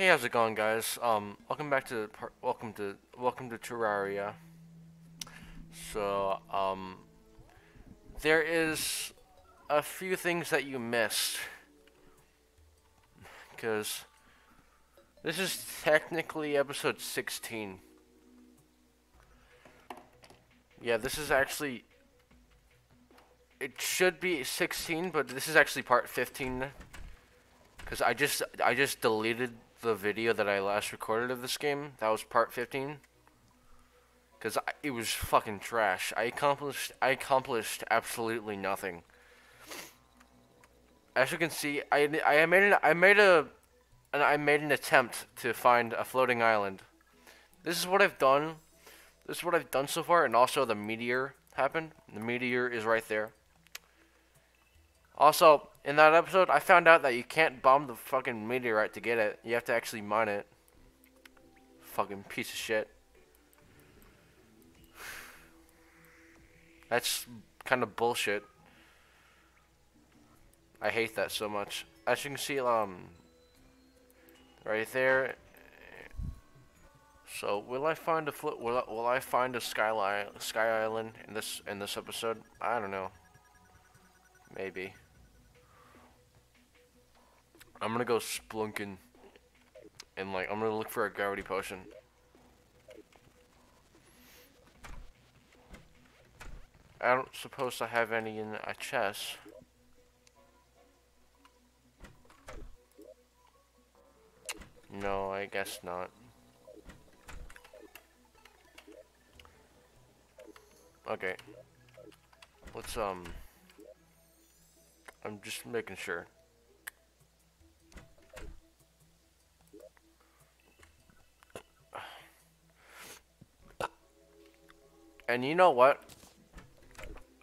Hey, how's it going, guys? Um, welcome back to welcome to welcome to Terraria. So, um, there is a few things that you missed because this is technically episode 16. Yeah, this is actually it should be 16, but this is actually part 15 because I just I just deleted the video that I last recorded of this game. That was part 15. Cause it was fucking trash. I accomplished I accomplished absolutely nothing. As you can see, I I made an I made a and I made an attempt to find a floating island. This is what I've done. This is what I've done so far, and also the meteor happened. The meteor is right there. Also, in that episode, I found out that you can't bomb the fucking meteorite to get it. You have to actually mine it. Fucking piece of shit. That's kind of bullshit. I hate that so much. As you can see, um, right there. So, will I find a will I, will I find a skyline sky island in this in this episode? I don't know. Maybe. I'm gonna go splunking. And like, I'm gonna look for a gravity potion. I don't suppose I have any in a chest. No, I guess not. Okay. Let's, um... I'm just making sure. And you know what?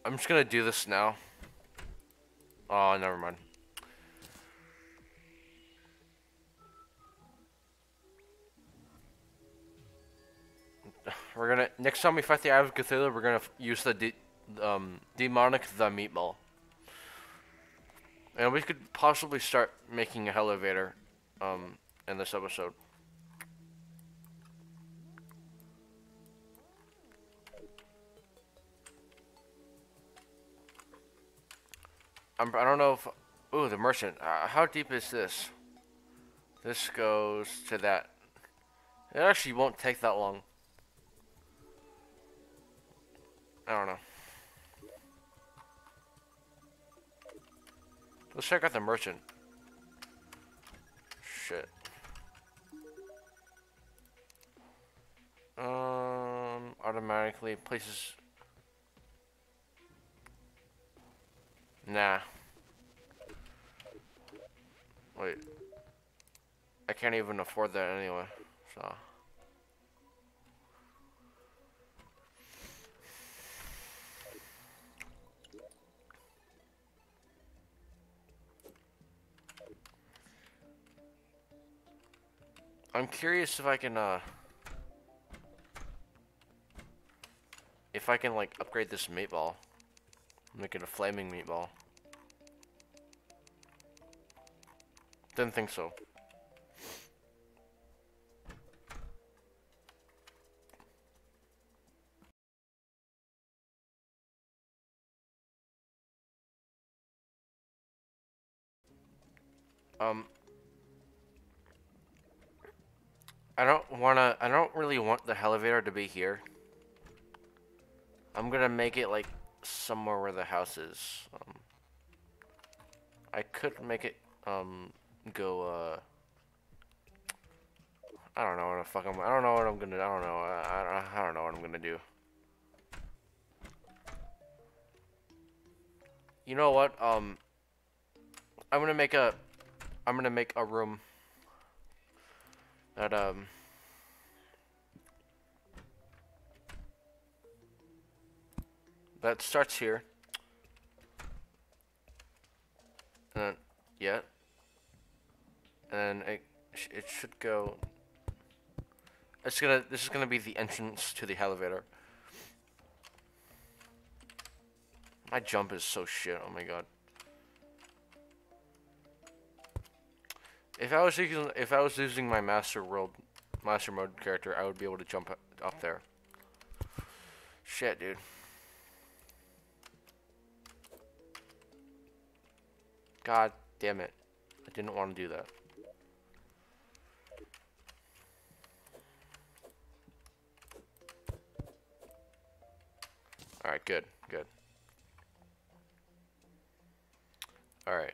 I'm just gonna do this now. Oh, never mind. We're gonna next time we fight the Eye of Cthulhu, we're gonna use the de um, demonic the meatball, and we could possibly start making a elevator um, in this episode. I'm, I don't know if... Ooh, the merchant. Uh, how deep is this? This goes to that. It actually won't take that long. I don't know. Let's check out the merchant. Shit. Um, automatically places Nah. Wait. I can't even afford that anyway, so. I'm curious if I can, uh... If I can, like, upgrade this meatball. Make it a flaming meatball. Didn't think so. Um, I don't wanna, I don't really want the elevator to be here. I'm gonna make it like somewhere where the house is. Um, I could make it um, go. Uh, I don't know what the fuck I'm. I don't know what I'm gonna. I don't know. I, I, I don't know what I'm gonna do. You know what? Um, I'm gonna make a. I'm gonna make a room. That um. That starts here. And then, yeah. And it, it should go... It's gonna, this is gonna be the entrance to the elevator. My jump is so shit, oh my god. If I was using if I was using my master world master mode character, I would be able to jump up there. Shit, dude. God damn it. I didn't want to do that. Alright, good, good. Alright.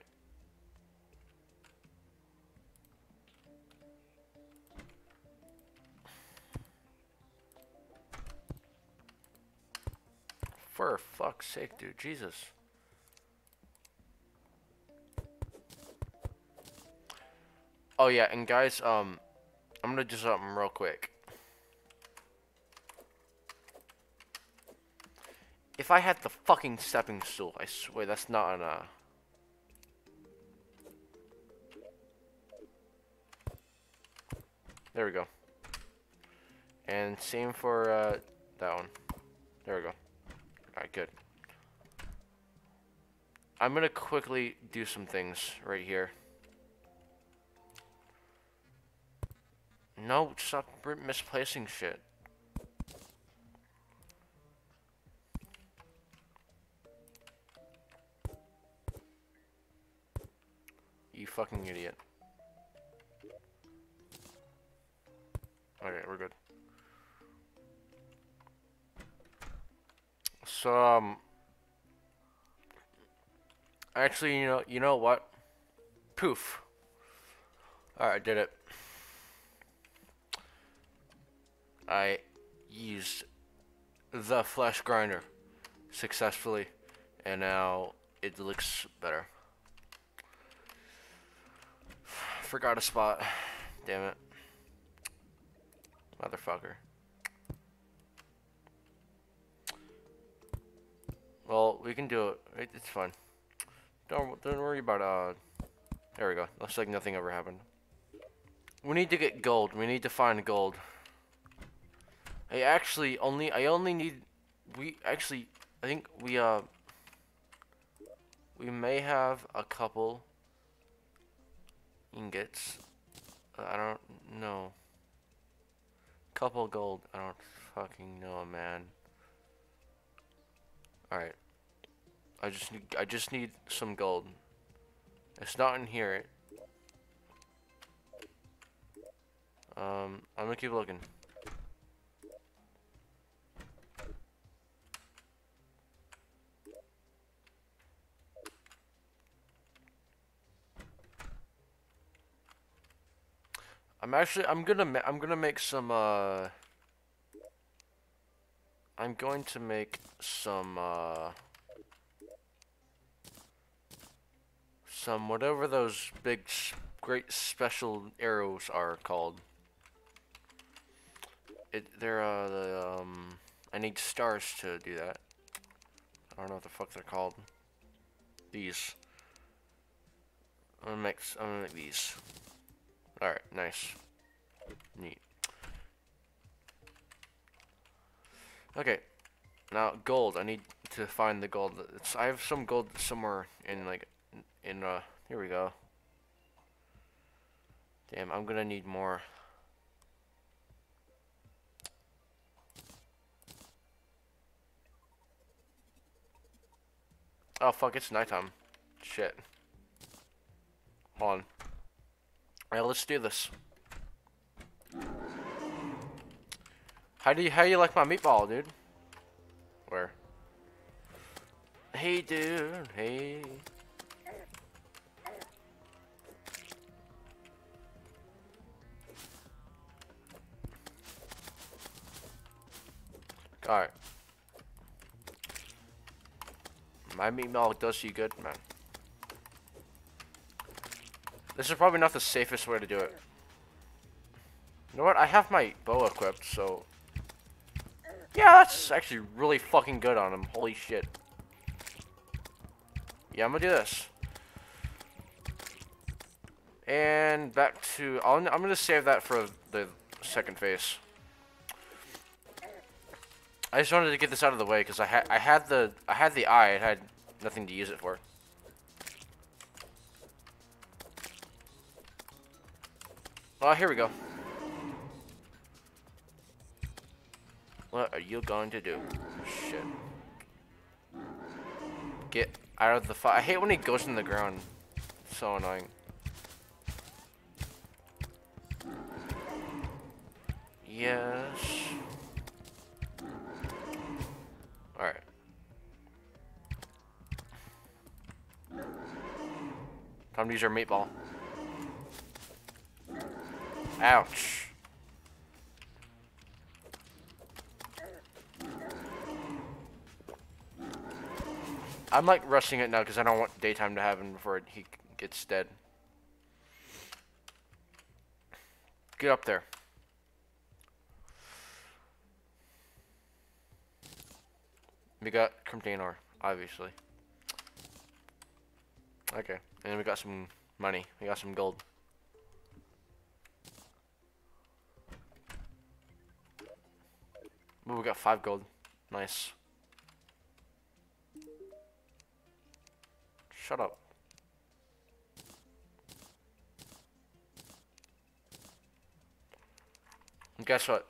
For fuck's sake, dude. Jesus. Oh yeah, and guys, um, I'm gonna do something real quick. If I had the fucking stepping stool, I swear that's not an, uh... There we go. And same for, uh, that one. There we go. Alright, good. I'm gonna quickly do some things right here. No, stop misplacing shit. You fucking idiot. Okay, we're good. So, um... Actually, you know, you know what? Poof. Alright, I did it. I used the flesh grinder successfully and now it looks better. Forgot a spot. Damn it. Motherfucker. Well, we can do it. It's fine. Don't don't worry about uh. There we go. Looks like nothing ever happened. We need to get gold. We need to find gold. I actually only I only need we actually I think we uh we may have a couple ingots. Uh, I don't know. Couple gold. I don't fucking know, man. All right. I just need I just need some gold. It's not in here. Um, I'm gonna keep looking. I'm actually I'm gonna I'm gonna make some uh I'm going to make some uh some whatever those big great special arrows are called. It they're uh the um I need stars to do that. I don't know what the fuck they're called. These. I'm gonna make I'm gonna make these. Alright, nice. Neat. Okay. Now, gold. I need to find the gold. It's, I have some gold somewhere in, like, in, uh, here we go. Damn, I'm gonna need more. Oh, fuck, it's nighttime. Shit. Hold on. Alright, let's do this. How do you how you like my meatball, dude? Where? Hey, dude. Hey. Alright. My meatball does you good, man. This is probably not the safest way to do it. You know what? I have my bow equipped, so... Yeah, that's actually really fucking good on him. Holy shit. Yeah, I'm gonna do this. And back to... i am gonna save that for the second phase. I just wanted to get this out of the way because I had I had the I had the eye. I had nothing to use it for. Oh, here we go. What are you going to do? Shit. Get out of the fire. I hate when he goes in the ground. So annoying. Yes. Alright. Time to use our meatball. Ouch. I'm like rushing it now because I don't want daytime to happen before he gets dead. Get up there. We got ore, obviously. Okay, and we got some money. We got some gold. Ooh, we got five gold. Nice. Shut up. And guess what?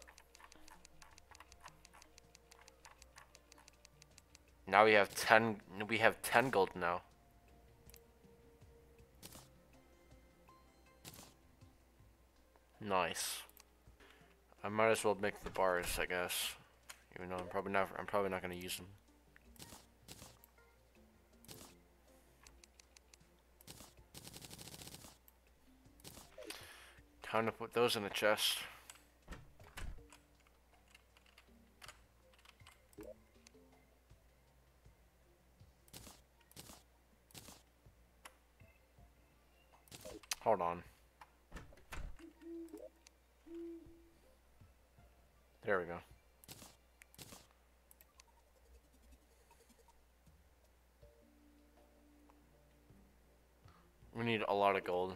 Now we have 10 we have 10 gold now. Nice. I might as well make the bars, I guess. Even though I'm probably not I'm probably not going to use them. Time to put those in the chest. Hold on. There we go. Lot of gold.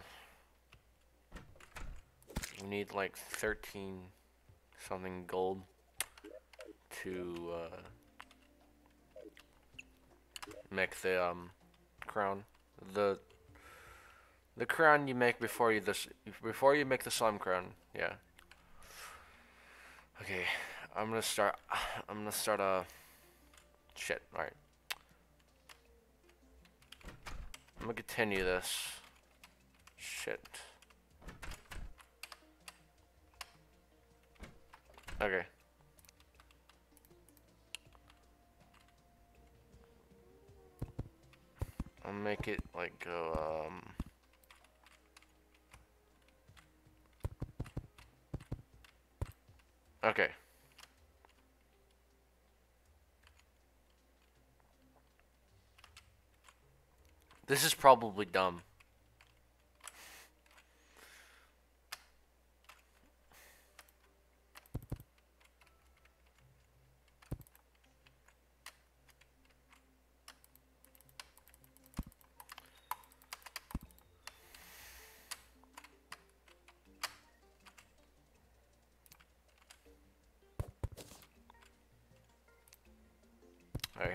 We need like 13 something gold to uh, make the um, crown. The the crown you make before you this before you make the slime crown. Yeah. Okay, I'm gonna start. I'm gonna start a. Uh, shit. All right. I'm gonna continue this. Shit. Okay. I'll make it like go, um... Okay. This is probably dumb.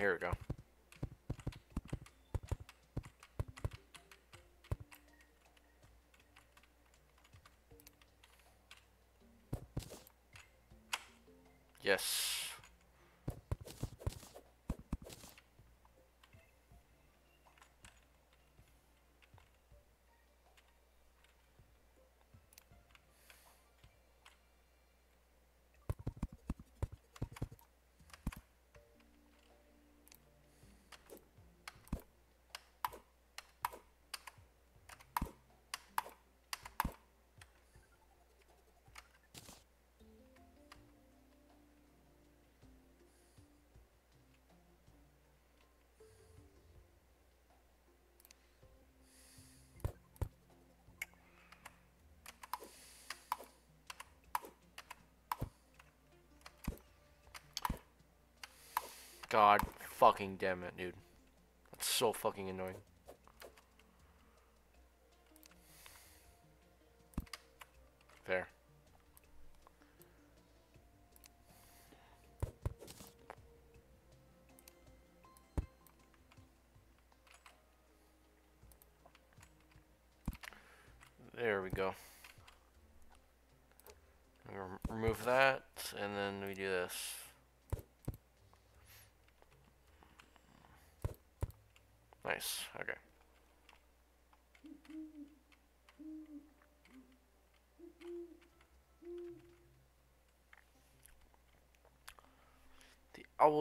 Here we go. God fucking damn it, dude. That's so fucking annoying.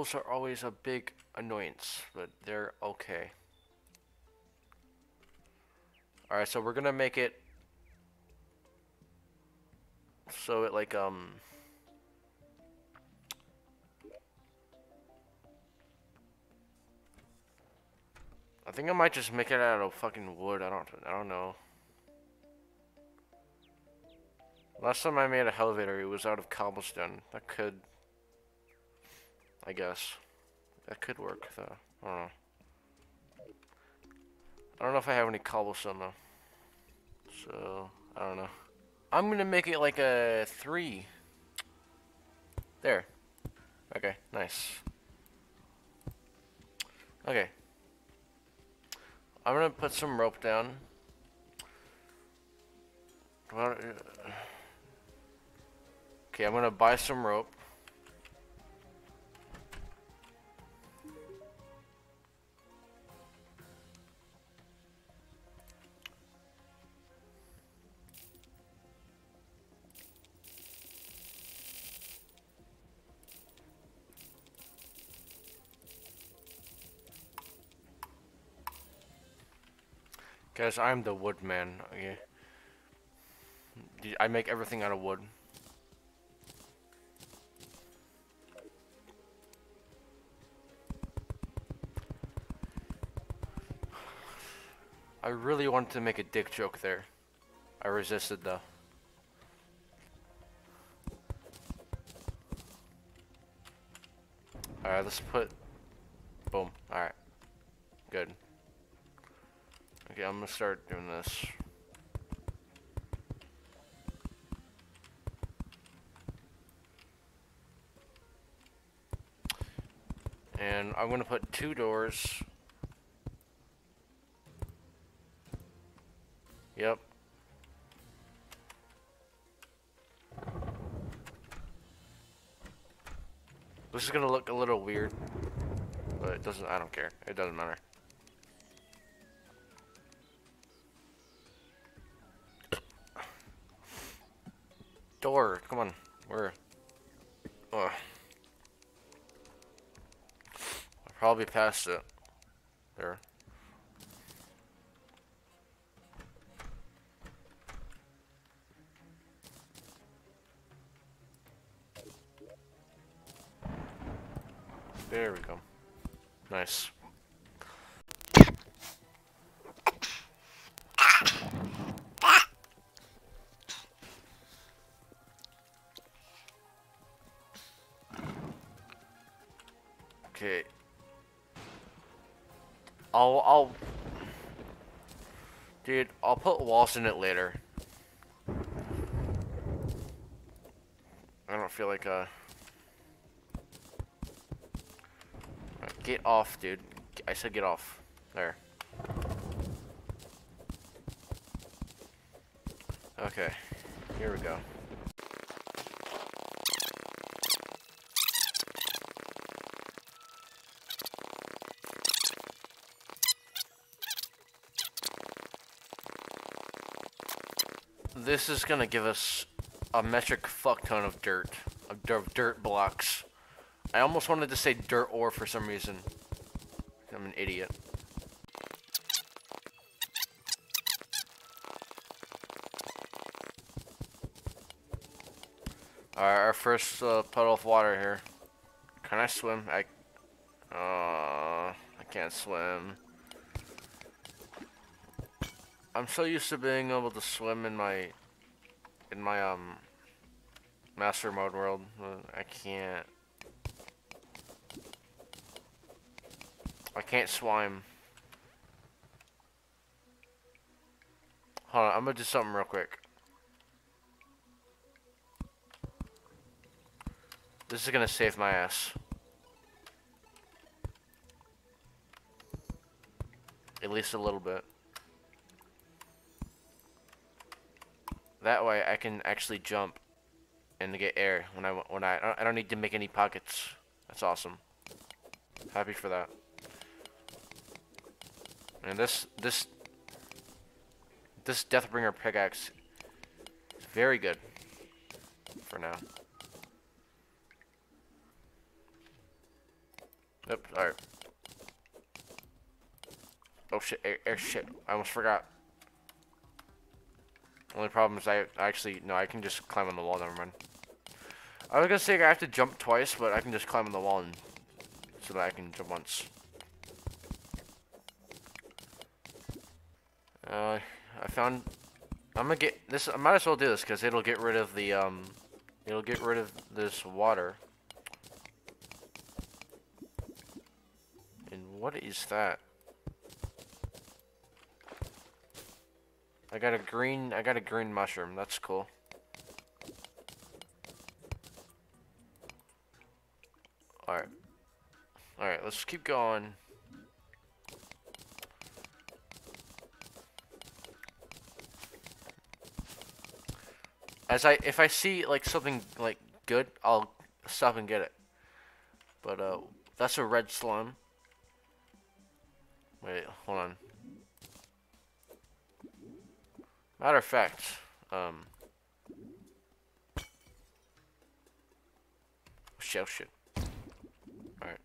Owls are always a big annoyance, but they're okay. Alright, so we're gonna make it so it like um I think I might just make it out of fucking wood. I don't I don't know. Last time I made a elevator, it was out of cobblestone. That could I guess. That could work though. I don't know. I don't know if I have any cobblestone though. So, I don't know. I'm gonna make it like a three. There. Okay, nice. Okay. I'm gonna put some rope down. Uh, Okay, I'm gonna buy some rope. Guys, I'm the woodman. Okay. I make everything out of wood. I really wanted to make a dick joke there. I resisted though. Alright, let's put... Boom. Alright. Good. Okay, I'm gonna start doing this. And I'm gonna put two doors. Yep. This is gonna look a little weird, but it doesn't, I don't care. It doesn't matter. Door, come on. Where? Ugh. I probably passed it. There. There we go. Nice. I'll, I'll... Dude, I'll put walls in it later. I don't feel like, uh... Get off, dude. I said get off. There. Okay. Here we go. This is gonna give us a metric fuck ton of dirt. Of dirt, blocks. I almost wanted to say dirt ore for some reason. I'm an idiot. Alright, our first uh, puddle of water here. Can I swim? I... Uh, I can't swim. I'm so used to being able to swim in my... In my, um... Master mode world. I can't. I can't swim. Hold on, I'm gonna do something real quick. This is gonna save my ass. At least a little bit. That way I can actually jump and get air when I when I I don't need to make any pockets. That's awesome. Happy for that. And this this this Deathbringer pickaxe is very good for now. Yep, alright. Oh shit, air, air shit. I almost forgot. Only problem is I, actually, no, I can just climb on the wall, never mind. I was gonna say I have to jump twice, but I can just climb on the wall and so that I can jump once. Uh, I found, I'm gonna get this, I might as well do this because it'll get rid of the, um, it'll get rid of this water. And what is that? I got a green, I got a green mushroom. That's cool. Alright. Alright, let's keep going. As I, if I see, like, something, like, good, I'll stop and get it. But, uh, that's a red slime. Wait, hold on. Matter of fact, um, shell shit. Alright.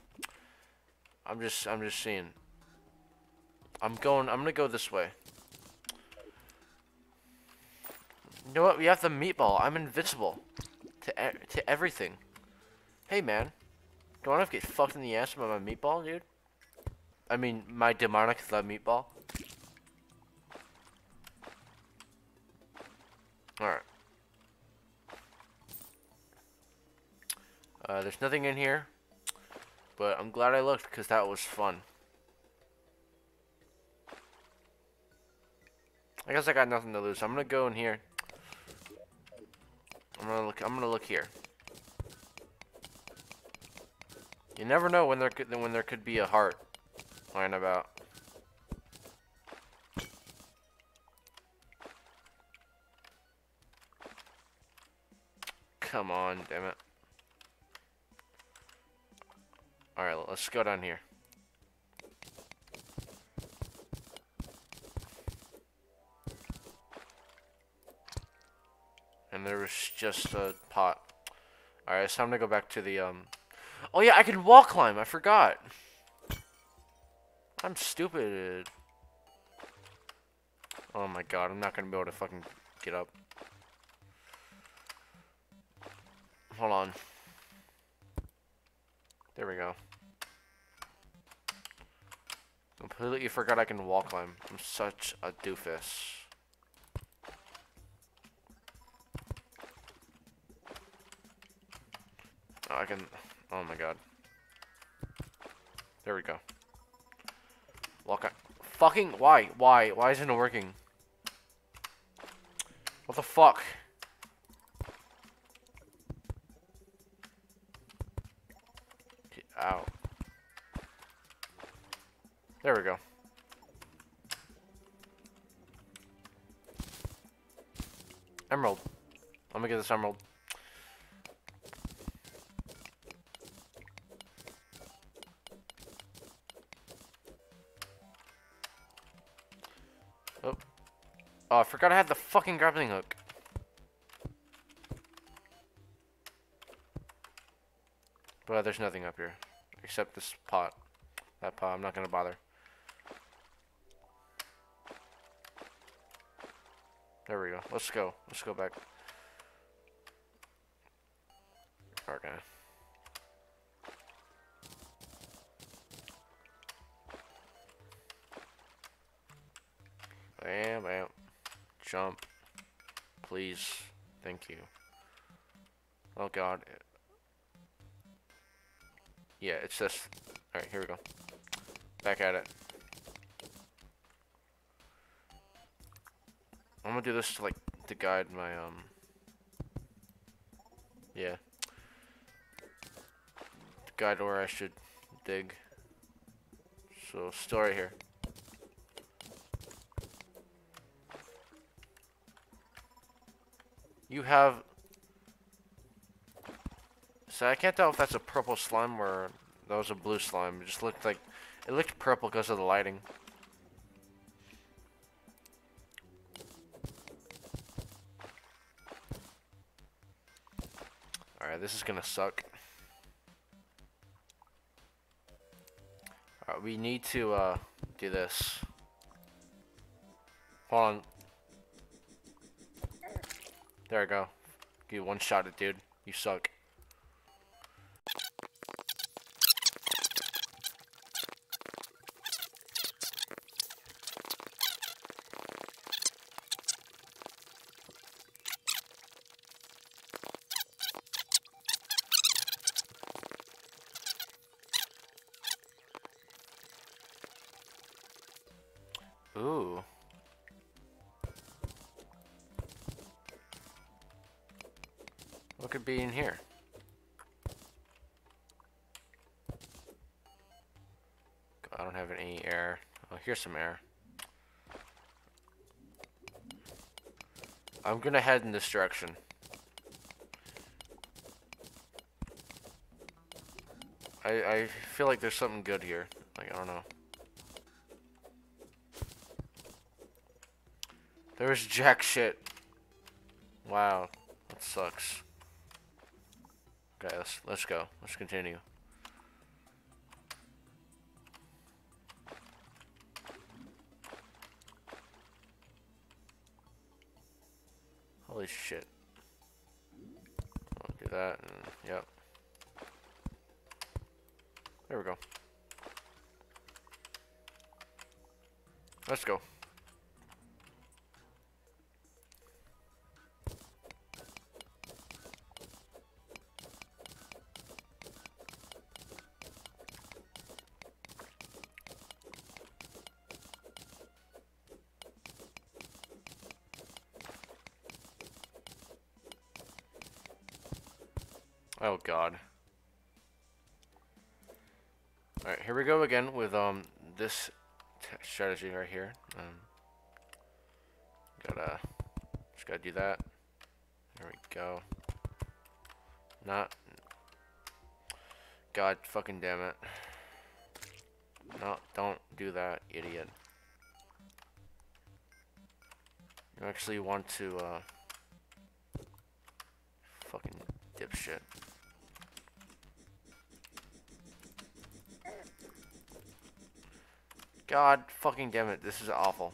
I'm just, I'm just seeing. I'm going, I'm gonna go this way. You know what? We have the meatball. I'm invincible to e to everything. Hey, man. Do I get fucked in the ass by my meatball, dude? I mean, my demonic the meatball. Alright. Uh, there's nothing in here. But I'm glad I looked because that was fun. I guess I got nothing to lose. I'm gonna go in here. I'm gonna look. I'm gonna look here. You never know when there could when there could be a heart lying about. Come on, damn it. Alright, let's go down here. And there was just a pot. Alright, it's time to go back to the, um... Oh yeah, I can wall climb, I forgot. I'm stupid. Oh my god, I'm not gonna be able to fucking get up. Hold on. There we go. Completely forgot I can wall climb. I'm such a doofus. Oh, I can... Oh my god. There we go. Walk on. Fucking... Why? Why? Why isn't it working? What the fuck? Out. There we go. Emerald. Let me get this emerald. Oh. Oh, I forgot I had the fucking grappling hook. But there's nothing up here. Except this pot. That pot, I'm not gonna bother. There we go. Let's go. Let's go back. Okay. Bam, bam. Jump. Please. Thank you. Oh god. Yeah, it's this. Alright, here we go. Back at it. I'm gonna do this to, like, to guide my, um... Yeah. To guide where I should dig. So, still right here. You have So I can't tell if that's a purple slime or that was a blue slime. It just looked like it looked purple because of the lighting. Alright, this is gonna suck. Alright, we need to uh, do this. Hold on. There we go. You one shot it, dude. You suck. Could be in here? I don't have any air. Oh, here's some air. I'm gonna head in this direction. I, I feel like there's something good here. Like, I don't know. There's jack shit. Wow. That sucks. Okay, let's let's go. Let's continue. Holy shit. I'll do that and yep. There we go. Let's go. God. Alright, here we go again with um this strategy right here. Um, gotta just gotta do that. There we go. Not. God fucking damn it. No, don't do that, idiot. You actually want to uh God fucking damn it, this is awful.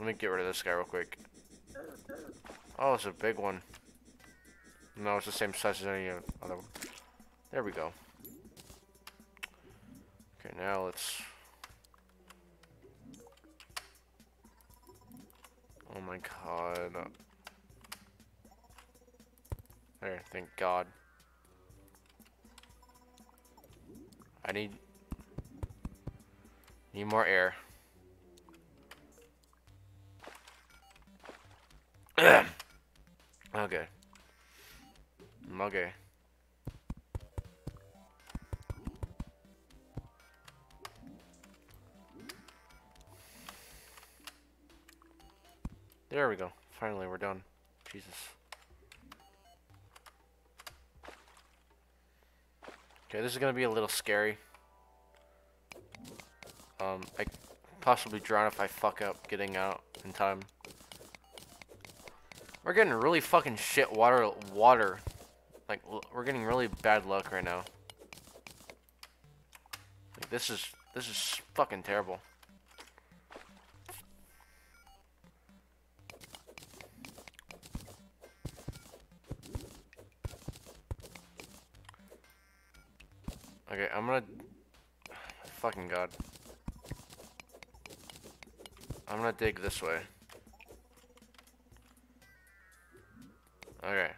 Let me get rid of this guy real quick. Oh, it's a big one. No, it's the same size as any other one. There we go. Okay, now let's... Oh my god. There, thank god. I need Need more air. okay. Okay. There we go. Finally, we're done. Jesus. Okay, this is going to be a little scary. Um, I possibly drown if I fuck up getting out in time. We're getting really fucking shit water, water. Like, we're getting really bad luck right now. Like, this is, this is fucking terrible. Okay, I'm gonna... Fucking god. I'm gonna dig this way. Okay.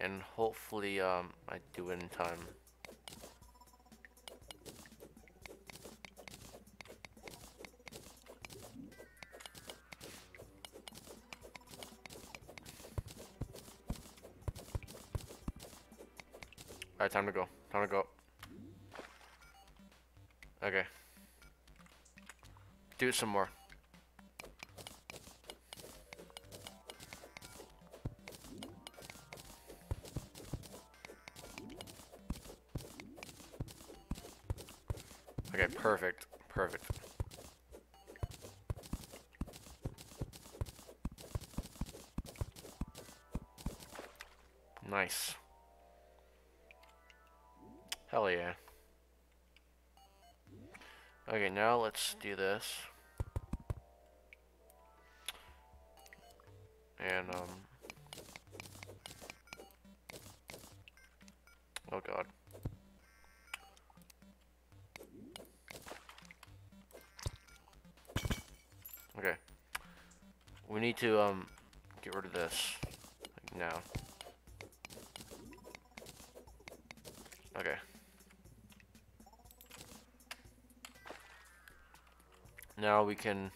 And hopefully, um, I do it in time. Alright, time to go. Time to go. Okay. Do some more. Okay, perfect. Perfect. Nice. Hell yeah. Okay, now let's do this. And, um... Oh god. Okay. We need to, um, get rid of this. Like now. Now we can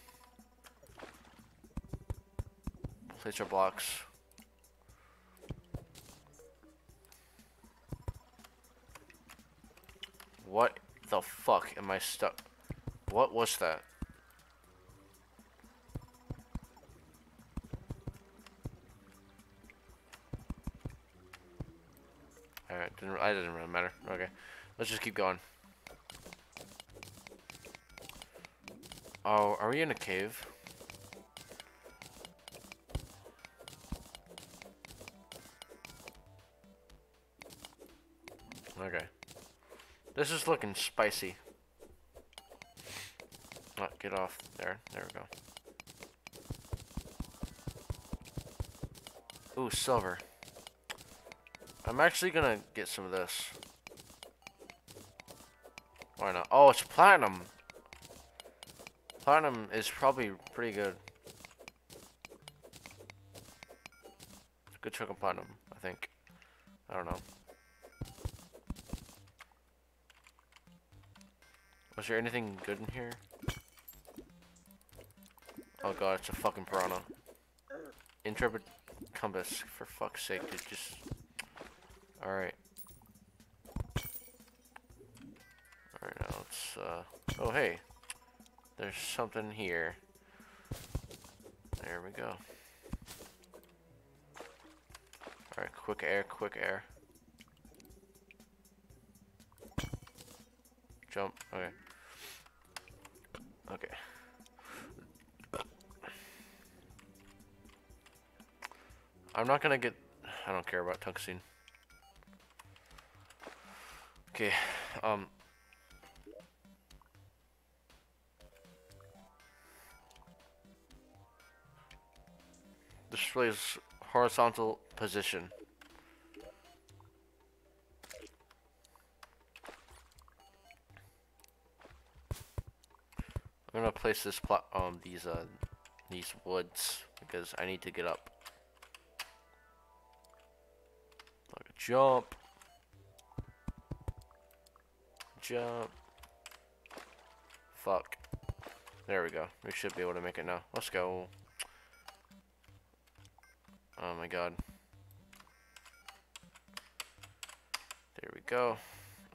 place our blocks. What the fuck am I stuck? What was that? Alright, didn't I didn't really matter. Okay. Let's just keep going. Oh, are we in a cave? Okay. This is looking spicy. Oh, get off there. There we go. Ooh, silver. I'm actually gonna get some of this. Why not? Oh, it's platinum. Platinum is probably pretty good. Good chunk of platinum, I think. I don't know. Was there anything good in here? Oh god, it's a fucking piranha. Intrepid compass, for fuck's sake, dude, just... Alright. Alright, now let's, uh... Oh, hey. There's something here. There we go. Alright, quick air, quick air. Jump, okay. Okay. I'm not gonna get... I don't care about tungsten. Okay, um... Displays horizontal position. I'm gonna place this plot um these uh these woods because I need to get up. Like jump. Jump. Fuck. There we go. We should be able to make it now. Let's go. Oh my god. There we go.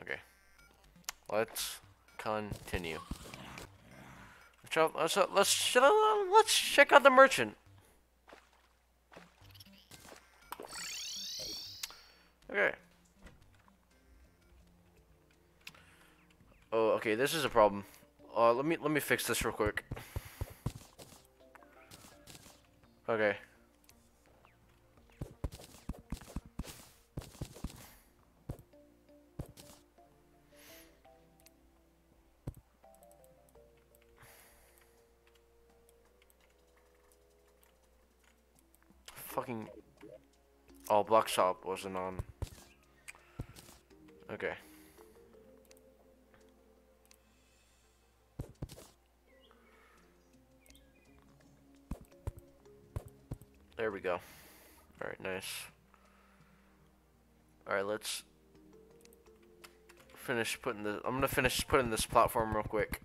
Okay. Let's continue. Let's let's let's, check out the merchant. Okay. Oh, okay. This is a problem. Uh, let me let me fix this real quick. Okay. Block Swap wasn't on. Okay. There we go. Alright, nice. Alright, let's finish putting the... I'm gonna finish putting this platform real quick.